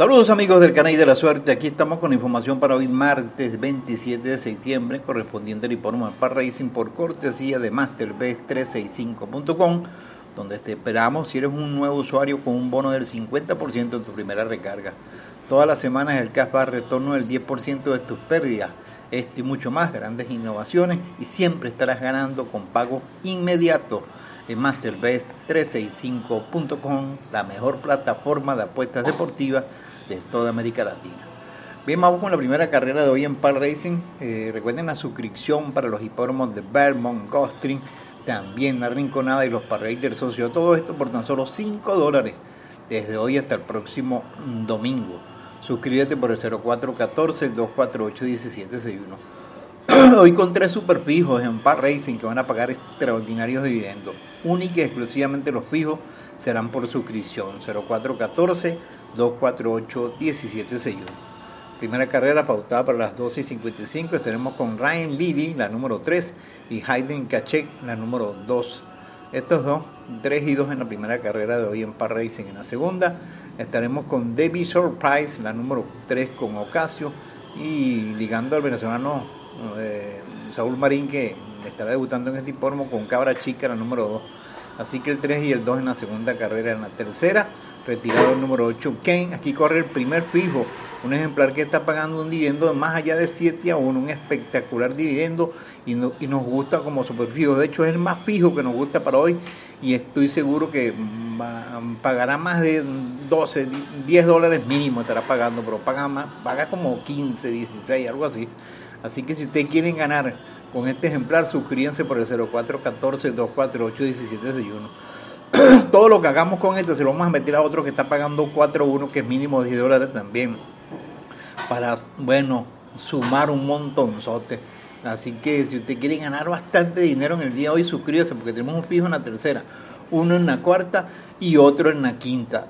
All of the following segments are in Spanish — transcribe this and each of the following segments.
Saludos amigos del canal de la suerte, aquí estamos con información para hoy martes 27 de septiembre correspondiente al hipódromo Par Racing por cortesía de MasterBest365.com donde te esperamos si eres un nuevo usuario con un bono del 50% en tu primera recarga. Todas las semanas el va retorno del 10% de tus pérdidas. Esto y mucho más, grandes innovaciones y siempre estarás ganando con pago inmediato en MasterBest365.com, la mejor plataforma de apuestas deportivas de toda América Latina. Bien, vamos con la primera carrera de hoy en Par Racing. Eh, recuerden la suscripción para los hipódromos de Vermont, Gostring, también la Rinconada y los Par Raiders Socio. Todo esto por tan solo 5 dólares desde hoy hasta el próximo domingo. Suscríbete por el 0414-248-1761. Hoy con tres superfijos en Par Racing que van a pagar extraordinarios dividendos. Única y exclusivamente los fijos serán por suscripción. 0414-248-1761. Primera carrera pautada para las 12 y 55. Estaremos con Ryan Levy, la número 3, y Hayden Kachek, la número 2. Estos dos, 3 y 2 en la primera carrera de hoy en Par Racing. En la segunda estaremos con Debbie Surprise, la número 3 con Ocasio, y ligando al venezolano eh, Saúl Marín que estará debutando en este hipódromo con Cabra Chica, la número 2. Así que el 3 y el 2 en la segunda carrera. En la tercera, retirado el número 8, Kane. Aquí corre el primer fijo. Un ejemplar que está pagando un dividendo de más allá de 7 a 1. Un espectacular dividendo y, y nos gusta como super fijo. De hecho, es el más fijo que nos gusta para hoy. Y estoy seguro que pagará más de 12, 10 dólares mínimo estará pagando, pero paga más, paga como 15, 16, algo así. Así que si ustedes quieren ganar con este ejemplar, suscríbanse por el 0414-248-1761. Todo lo que hagamos con este se lo vamos a meter a otro que está pagando 4.1, que es mínimo 10 dólares también. Para, bueno, sumar un montonzote. Así que si usted quiere ganar bastante dinero en el día de hoy, suscríbase porque tenemos un fijo en la tercera, uno en la cuarta y otro en la quinta.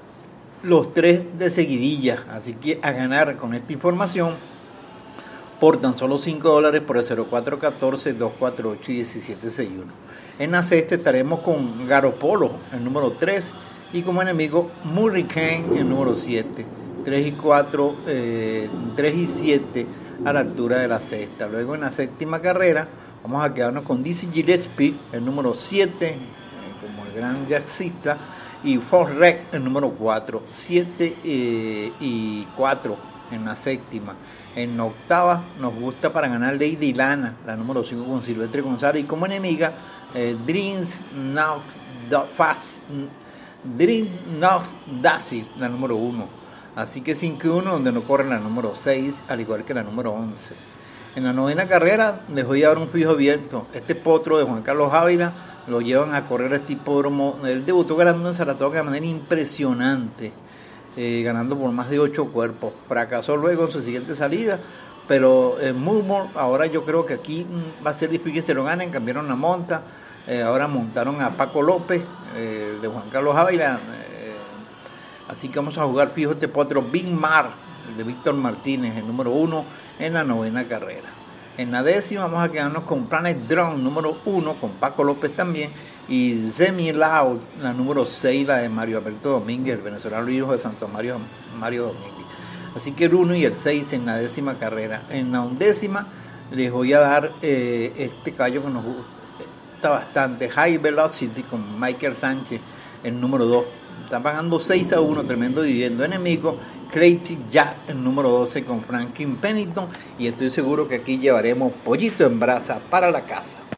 Los tres de seguidilla. Así que a ganar con esta información por tan solo 5 dólares por el 0414-248-1761. En la sexta estaremos con Garopolo, el número 3, y como enemigo Murricane, el número 7. 3 y 4, 3 eh, y 7 a la altura de la sexta. Luego en la séptima carrera vamos a quedarnos con DC Gillespie, el número 7, eh, como el gran jazzista, y Forrest Rec, el número 4. 7 eh, y 4 en la séptima. En la octava nos gusta para ganar Lady Lana, la número 5 con Silvestre González. Y como enemiga, eh, Dreams Now Fast, Dream Now Dasis, la número 1. Así que 5 y 1, donde no corre la número 6, al igual que la número 11. En la novena carrera les voy a un fijo abierto. Este potro de Juan Carlos Ávila lo llevan a correr a este hipódromo. Él debutó ganando en Saratoga de manera impresionante. Eh, ganando por más de ocho cuerpos. Fracasó luego en su siguiente salida, pero en Moomore ahora yo creo que aquí mm, va a ser difícil que se lo ganen, cambiaron la monta, eh, ahora montaron a Paco López, eh, de Juan Carlos Ávila, así que vamos a jugar fijo este potro Big Mar, de Víctor Martínez, el número uno en la novena carrera. En la décima vamos a quedarnos con Planet Drone, número uno, con Paco López también, y Semi Loud, la número 6, la de Mario Alberto Domínguez, el venezolano hijo de Santo Mario, Mario Domínguez. Así que el 1 y el 6 en la décima carrera. En la undécima les voy a dar eh, este callo que nos gusta bastante, High Velocity con Michael Sánchez, el número 2. Está pagando 6 a 1, tremendo dividendo enemigo. Crazy Jack, el número 12 con Franklin Pennington. Y estoy seguro que aquí llevaremos pollito en brasa para la casa.